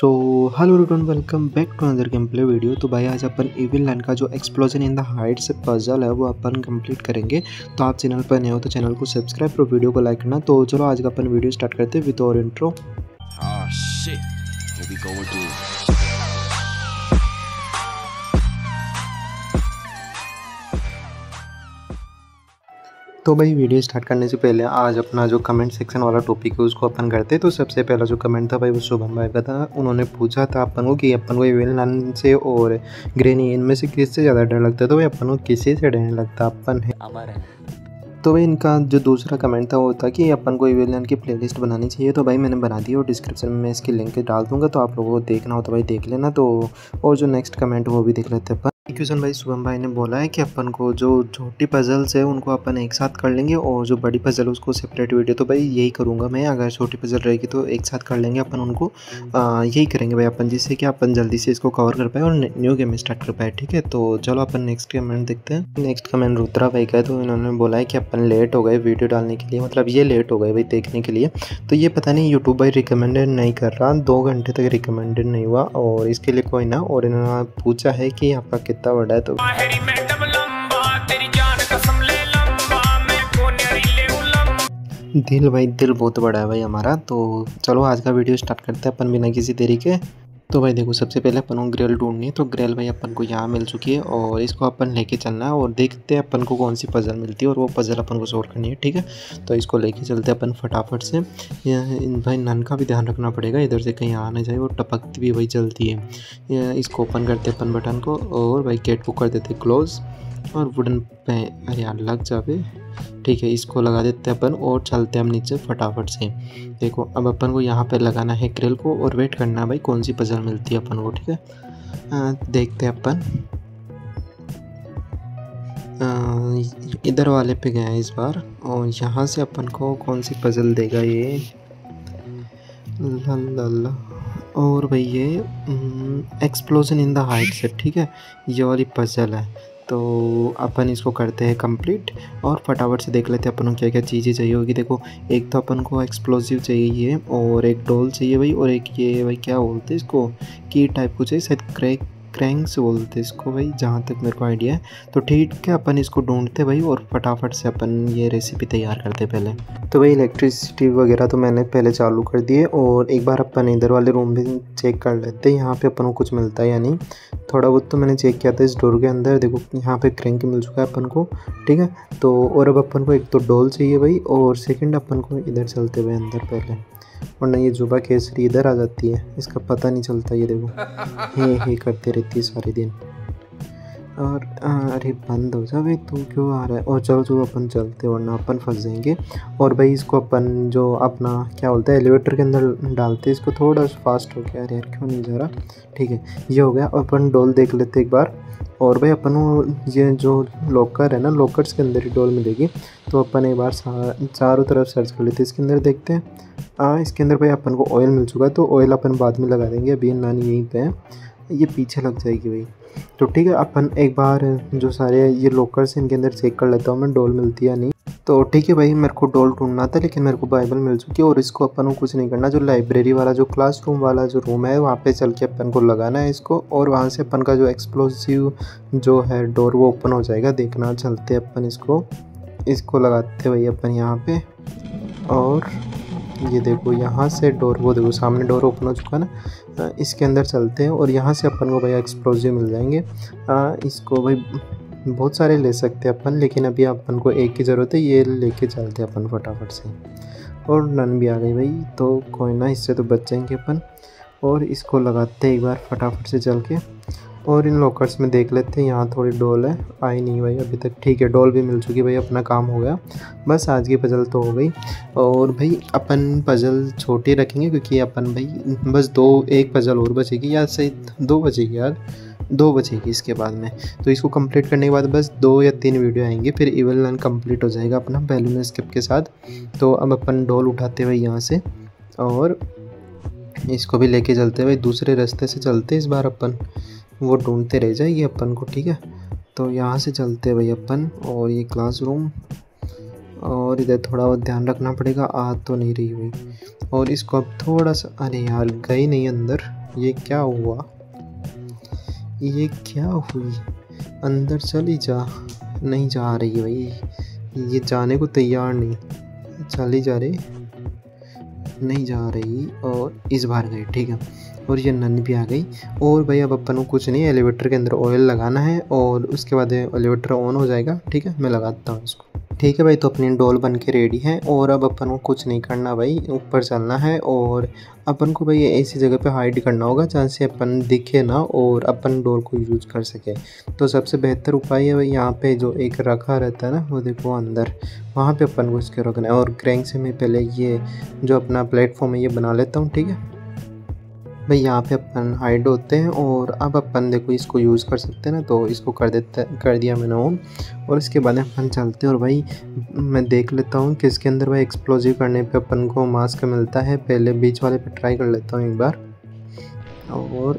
So hello return welcome back to another game play video तो भाई, आज अपन इविल लैंड का जो एक्सप्लोजन इन द हाइट से पजल है, वो अपन कंप्लीट करेंगे। तो आप चैनल पर नए हो तो चैनल को सब्सक्राइब और वीडियो को लाइक करना। तो चलो आज का अपन वीडियो स्टार्ट करते हैं विद और intro shit. Here we go तो भाई वीडियो स्टार्ट करने से पहले आज अपना जो कमेंट सेक्शन वाला टॉपिक है उसको अपन करते हैं। तो सबसे पहला जो कमेंट था भाई वो शुभम भाई का था। उन्होंने पूछा था अपन को कि अपन को इविल लैंड से और ग्रेनी इनमें से किससे ज़्यादा डर लगता है? तो भाई अपन को किसी से डर लगता अपन है। अमर है। तो भाई इनका जो दूसरा कमेंट था वो था कि अपन को विलियन की प्लेलिस्ट बनानी चाहिए। तो भाई मैंने बना दी और डिस्क्रिप्शन में मैं इसकी लिंक डाल दूँगा तो आप लोगों को देखना हो तो भाई देख लेना। तो और जो नेक्स्ट कमेंट वो भी देख लेते हैं अपन। क्वेश्चन भाई शुभम भाई ने बोला है कि अपन को जो छोटी पजल्स है उनको अपन एक साथ कर लेंगे और जो बड़ी पजल है उसको सेपरेट वीडियो तो भाई यही करूँगा मैं। अगर छोटी पजल रहेगी तो एक साथ कर लेंगे अपन उनको। आ, यही करेंगे भाई अपन जिससे कि अपन जल्दी से इसको कवर कर पाए और न्यू गेम स्टार्ट कर पाए ठीक है? तो चलो अपन नेक्स्ट कमेंट देखते हैं। नेक्स्ट कमेंट रुद्रा भाई का है तो इन्होंने बोला है कि अपन लेट हो गए वीडियो डालने के लिए। मतलब ये लेट हो गए भाई देखने के लिए। तो ये पता नहीं यूट्यूब भाई रिकमेंडेड नहीं कर रहा। दो घंटे तक रिकमेंडेड नहीं हुआ और इसके लिए कोई ना। और इन्होंने पूछा है कि आपका कितना बड़ा है तो। दिल भाई दिल बहुत बड़ा है भाई हमारा तो चलो आज का वीडियो स्टार्ट करते हैं अपन बिना किसी देरी के। तो भाई देखो, सबसे पहले अपन को ग्रेल ढूंढनी है। तो ग्रेल भाई अपन को यहाँ मिल चुकी है और इसको अपन लेके चलना है और देखते हैं अपन को कौन सी पजल मिलती है और वो पजल अपन को सोल्व करनी है, ठीक है? तो इसको लेके चलते अपन फटाफट से। इन भाई नन का भी ध्यान रखना पड़ेगा, इधर से कहीं आना चाहिए और टपकती भी भाई चलती है। इसको ओपन करते अपन बटन को और भाई गेट को कर देते क्लोज और वुडन पे, अरे यार, लग जावे। ठीक है, इसको लगा देते हैं अपन और चलते हैं हम नीचे फटाफट से। देखो, अब अपन को यहाँ पे लगाना है ग्रिल को और वेट करना है भाई कौन सी पजल मिलती है अपन को, ठीक है? देखते हैं अपन। इधर वाले पे गए हैं इस बार और यहाँ से अपन को कौन सी पजल देगा ये? ला और भाई ये एक्सप्लोजन इन द हाइट से, ठीक है? ये वाली पजल है। तो अपन इसको करते हैं कंप्लीट और फटाफट से देख लेते हैं अपन को क्या क्या चीज़ें चाहिए होगी। देखो, एक तो अपन को एक्सप्लोसिव चाहिए और एक डोल चाहिए भाई और एक ये भाई क्या बोलते हैं इसको? की टाइप को चाहिए, शायद क्रैक क्रैंक्स बोलते हैं इसको भाई, जहाँ तक मेरे को आइडिया है। तो ठीक है, अपन इसको ढूंढते भाई और फटाफट से अपन ये रेसिपी तैयार करते पहले। तो भाई इलेक्ट्रिसिटी वगैरह तो मैंने पहले चालू कर दिए और एक बार अपन इधर वाले रूम भी चेक कर लेते हैं, यहाँ पे अपन को कुछ मिलता है या नहीं। थोड़ा बहुत तो मैंने चेक किया था इस डोर के अंदर, देखो यहाँ पे क्रैंक मिल चुका है अपन को, ठीक है। तो और अब अपन को एक तो डोल चाहिए भाई और सेकेंड अपन को इधर चलते हुए अंदर पहले। वरना ये जुबा केसरी इधर आ जाती है। इसका पता नहीं चलता ये देखो। हे हे करते रहती है सारे दिन। और अरे, बंद हो जा भाई, तू क्यों आ रहा है? और चलो चलो, अपन चलते वरना अपन फंस जाएँगे और भाई, इसको अपन जो अपना, क्या बोलते हैं एलिवेटर के अंदर डालते हैं, इसको थोड़ा फास्ट हो गया। अरे, यार, क्यों नहीं जा रहा? ठीक है, ये हो गया। और अपन डोल देख लेते एक बार। और भाई, अपन वो, ये जो लॉकर है ना लॉकर्स के अंदर ही डोल मिलेगी। तो अपन एक बार चारों तरफ़ सर्च कर लेते इसके अंदर देखते हैं। इसके अंदर भाई, अपन को ऑयल मिल चुका है तो ऑयल अपन बाद में लगा देंगे। अभी नानी यहीं पे है। ये पीछे लग जाएगी भाई। तो ठीक है, अपन एक बार जो सारे ये लॉकर्स हैं, इनके अंदर चेक कर लेता हूँ मैं, डोल मिलती है नहीं। तो ठीक है भाई, मेरे को डोल ढूंढना था, लेकिन मेरे को बाइबल मिल चुकी है और इसको अपन को कुछ नहीं करना। जो लाइब्रेरी वाला, जो क्लासरूम वाला जो रूम है, वहाँ पे चल के अपन को लगाना है इसको, और वहाँ से अपन का जो एक्सप्लोसिव जो है डोर वो ओपन हो जाएगा। देखना, चलते अपन इसको। इसको लगाते भाई अपन यहाँ पे, और ये देखो यहाँ से डोर वो देखो सामने डोर ओपन हो चुका है ना? इसके अंदर चलते हैं और यहाँ से अपन को भाई एक्सप्लोजिव मिल जाएँगे। अ, इसको भाई बहुत सारे ले सकते हैं अपन लेकिन अभी अपन को एक की ज़रूरत है ये लेके चलते हैं अपन फटाफट से। और नन भी आ गई भाई तो कोई ना इससे तो बच जाएँगे अपन। और इसको लगाते एक बार फटाफट से चल के। और इन लॉकर्स में देख लेते हैं, यहाँ थोड़ी डोल है, आई नहीं भाई, अभी तक ठीक है, डॉल भी मिल चुकी भाई, अपना काम हो गया। बस आज की पजल तो हो गई। और भाई अपन पजल छोटी रखेंगे, क्योंकि अपन भाई, बस दो, एक पजल और बचेगी, या सही दो बचेगी यार, दो बचेगी इसके बाद में। तो इसको कंप्लीट करने के बाद बस दो या तीन वीडियो आएँगे, फिर इवल नाइन कंप्लीट हो जाएगा अपना बैलून स्किप के साथ। तो अब अपन डॉल उठाते हुए यहाँ से, और इसको भी लेके चलते हुए दूसरे रास्ते से चलते इस बार अपन। वो ढूंढते रह जाएगी अपन को, ठीक है? तो यहाँ से चलते भाई अपन और ये क्लासरूम और इधर थोड़ा बहुत ध्यान रखना पड़ेगा, आ तो नहीं रही हुई। और इसको अब थोड़ा सा, अरे यार गई नहीं अंदर। ये क्या हुआ? ये क्या हुई? अंदर चली जा। नहीं जा रही भाई। ये जाने को तैयार नहीं। चली जा रही। नहीं जा रही और इस बार गई, ठीक है? और ये नन भी आ गई। और भाई, अब अपन को कुछ नहीं एलिवेटर के अंदर ऑयल लगाना है और उसके बाद एलिवेटर ऑन हो जाएगा, ठीक है? मैं लगाता हूँ इसको। ठीक है भाई तो अपनी डोल बन के रेडी है और अब अपन को कुछ नहीं करना भाई, ऊपर चलना है और अपन को भाई ऐसी जगह पे हाइड करना होगा जहाँ से अपन दिखे ना और अपन डोर को यूज़ कर सके। तो सबसे बेहतर उपाय है भाई यहाँ पे जो एक रखा रहता है ना, वो देखो अंदर। वहाँ पे अपन को इसके रखना है। और क्रैंक से मैं पहले ये जो अपना प्लेटफॉर्म है, ये बना लेता हूँ, ठीक है? भाई यहाँ पे अपन हाइड होते हैं और अब अपन देखो इसको यूज़ कर सकते हैं ना तो इसको कर देते, कर दिया मैंने ऑन और इसके बाद अपन चलते हैं और भाई, मैं देख लेता हूँ कि इसके अंदर भाई एक्सप्लोजिव करने पे अपन को मास्क मिलता है। पहले बीच वाले पे ट्राई कर लेता हूँ एक बार। और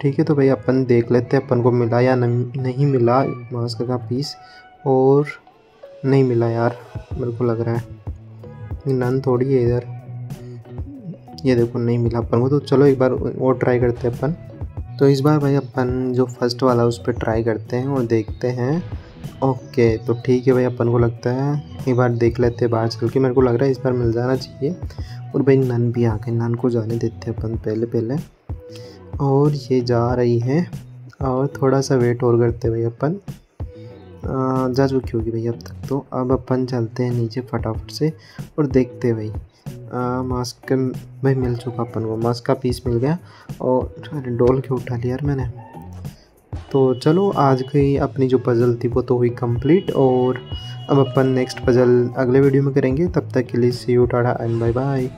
ठीक है तो भाई अपन देख लेते हैं अपन को मिला या नहीं मिला मास्क का पीस और नहीं मिला यार, मेरे को लग रहा है। नन थोड़ी है इधर। ये देखो, नहीं मिला अपन को। तो चलो एक बार और ट्राई करते हैं अपन। तो इस बार भाई अपन जो फ़र्स्ट वाला उस पर ट्राई करते हैं और देखते हैं। ओके तो ठीक है भाई, अपन को लगता है। एक बार देख लेते हैं बाहर चल के मेरे को लग रहा है इस बार मिल जाना चाहिए। और भाई नन भी आ गए, नन को जाने देते हैं अपन पहले पहले। और ये जा रही है। और थोड़ा सा वेट और करते भाई अपन। जा चुकी होगी भाई अब तक तो। अब अपन चलते हैं नीचे फटाफट से और देखते भाई। मास्क के भाई मिल चुका अपन को। मास्क का पीस मिल गया और डोल के उठा लिया यार मैंने? तो चलो, आज की अपनी जो पज़ल थी वो तो हुई कंप्लीट और अब अपन नेक्स्ट पज़ल अगले वीडियो में करेंगे। तब तक के लिए see you tata and bye bye